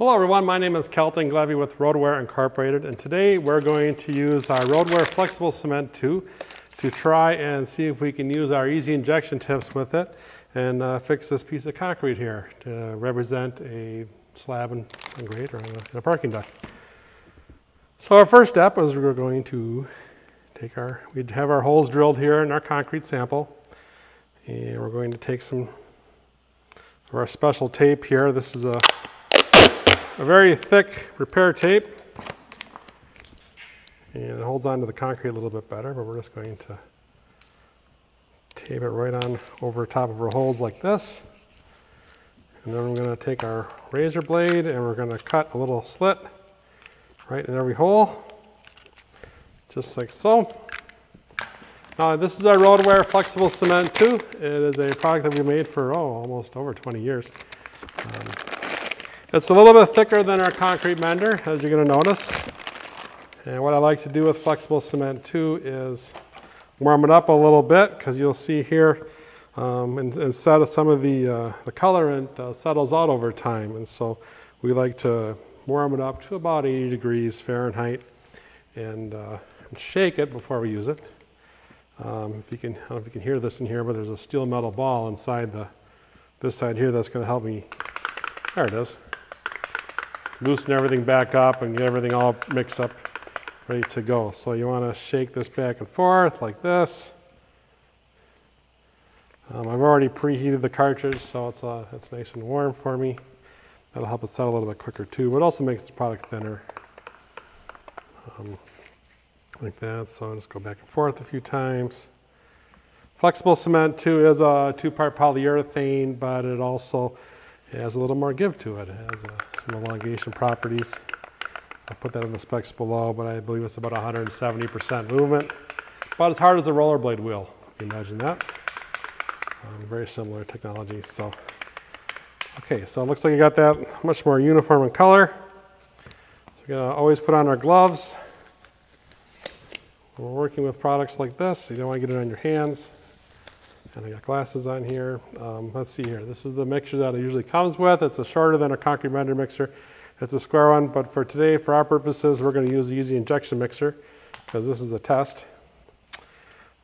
Hello everyone, my name is Kelton Glevy with Roadware Incorporated and today we're going to use our Roadware Flexible Cement 2 to try and see if we can use our easy injection tips with it and uh, fix this piece of concrete here to represent a slab and, grate or in a, a parking deck. So our first step is we're going to take our, we'd have our holes drilled here in our concrete sample and we're going to take some of our special tape here. This is a a very thick repair tape. And it holds on to the concrete a little bit better, but we're just going to tape it right on over top of our holes like this. And then we're going to take our razor blade and we're going to cut a little slit right in every hole, just like so. Now this is our Roadware Flexible Cement 2. It is a product that we made for, oh, almost over 20 years. Um, it's a little bit thicker than our concrete mender, as you're going to notice. And what I like to do with flexible cement 2 is warm it up a little bit because you'll see here um, instead of some of the, uh, the colorant uh, settles out over time. And so we like to warm it up to about 80 degrees Fahrenheit and, uh, and shake it before we use it. Um, if you can, I don't know if you can hear this in here, but there's a steel metal ball inside the, this side here that's going to help me. There it is loosen everything back up and get everything all mixed up, ready to go. So you want to shake this back and forth like this. Um, I've already preheated the cartridge, so it's, uh, it's nice and warm for me. That'll help it settle a little bit quicker too, but it also makes the product thinner. Um, like that, so I'll just go back and forth a few times. Flexible cement 2 is a two-part polyurethane, but it also it has a little more give to it. It has uh, some elongation properties. I'll put that in the specs below, but I believe it's about 170% movement. About as hard as a rollerblade wheel, if you imagine that. Um, very similar technology. So, okay, so it looks like you got that much more uniform in color. So we're gonna always put on our gloves. When we're working with products like this, you don't want to get it on your hands. And I got glasses on here. Um, let's see here. This is the mixture that it usually comes with. It's a shorter than a concrete mender mixer. It's a square one, but for today, for our purposes, we're going to use the easy injection mixer because this is a test.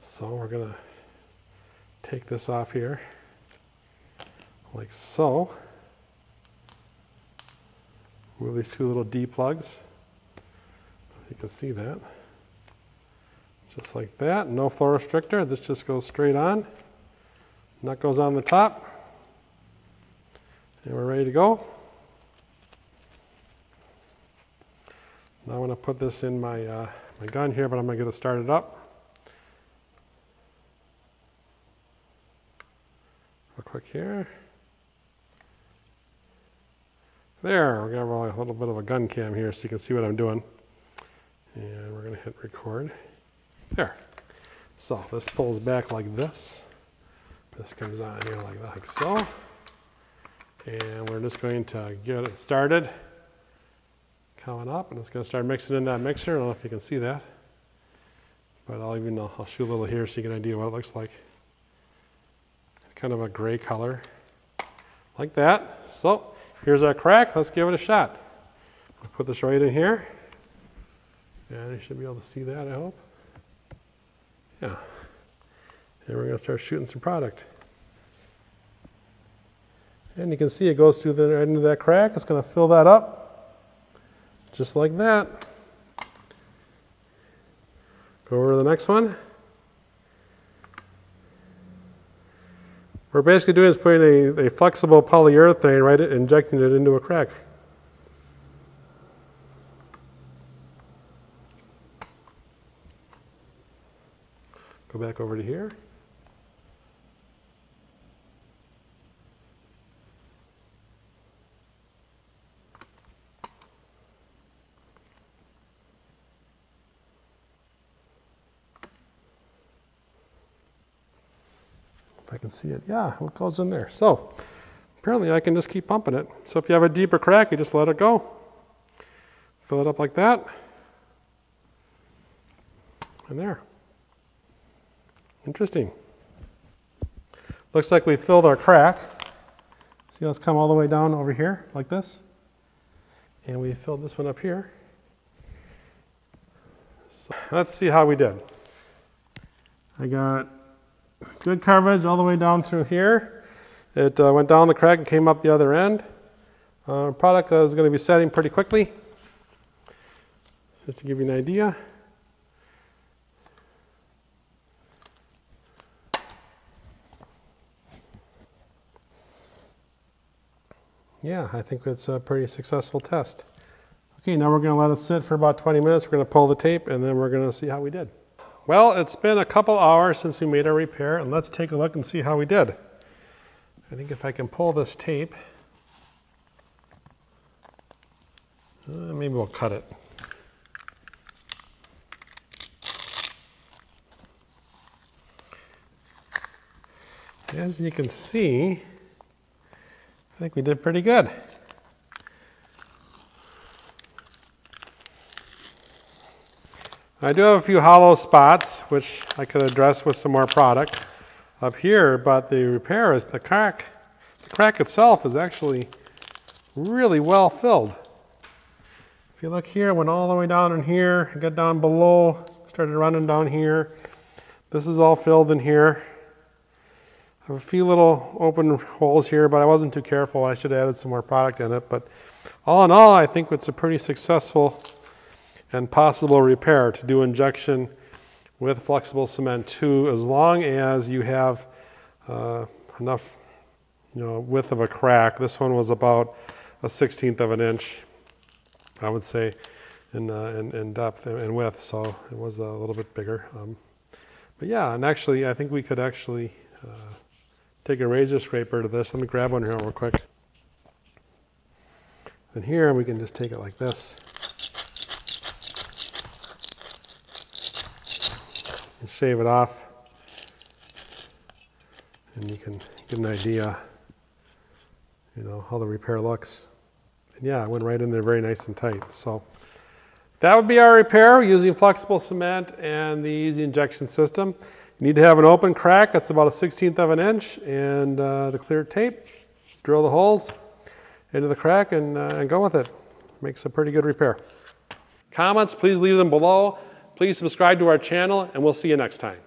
So we're going to take this off here like so. Move these two little D plugs. You can see that. Just like that, no flow restrictor. This just goes straight on. Nut goes on the top. And we're ready to go. Now I'm going to put this in my, uh, my gun here, but I'm going to get it started up. Real quick here. There, we're going to have a little bit of a gun cam here so you can see what I'm doing. And we're going to hit record. There. So this pulls back like this. This comes on here like, like so. And we're just going to get it started. Coming up, and it's going to start mixing in that mixer. I don't know if you can see that. But I'll even, I'll shoot a little here so you get an idea what it looks like. kind of a gray color. Like that. So, here's our crack. Let's give it a shot. I'll put this right in here. And you should be able to see that, I hope. Yeah. And we're going to start shooting some product. And you can see it goes through the end of that crack. It's going to fill that up, just like that. Go over to the next one. What we're basically doing is putting a, a flexible polyurethane, right, injecting it into a crack. Go back over to here. Can see it, yeah, what goes in there? So apparently I can just keep pumping it. So if you have a deeper crack, you just let it go. Fill it up like that. And there. Interesting. Looks like we filled our crack. See how it's come all the way down over here like this? And we filled this one up here. So let's see how we did. I got good coverage all the way down through here. It uh, went down the crack and came up the other end. Uh, product is going to be setting pretty quickly. Just to give you an idea. Yeah, I think it's a pretty successful test. Okay, now we're going to let it sit for about 20 minutes. We're going to pull the tape and then we're going to see how we did. Well, it's been a couple hours since we made our repair and let's take a look and see how we did. I think if I can pull this tape, uh, maybe we'll cut it. As you can see, I think we did pretty good. I do have a few hollow spots, which I could address with some more product up here, but the repair is the crack. The crack itself is actually really well filled. If you look here, it went all the way down in here, got down below, started running down here. This is all filled in here. I have a few little open holes here, but I wasn't too careful. I should have added some more product in it. But all in all, I think it's a pretty successful and possible repair to do injection with flexible cement 2, as long as you have uh, enough you know, width of a crack. This one was about a 16th of an inch, I would say, in, uh, in, in, depth and width, so it was a little bit bigger. Um, but yeah, and actually, I think we could actually uh, take a razor scraper to this. Let me grab one here real quick. And here we can just take it like this. Shave it off. And you can get an idea, you know, how the repair looks. And yeah, it went right in there very nice and tight. So that would be our repair using flexible cement and the easy injection system. You need to have an open crack, that's about a 16th of an inch, and uh, the clear tape. Drill the holes into the crack and, uh, and go with it. Makes a pretty good repair. Comments, please leave them below. Please subscribe to our channel, and we'll see you next time.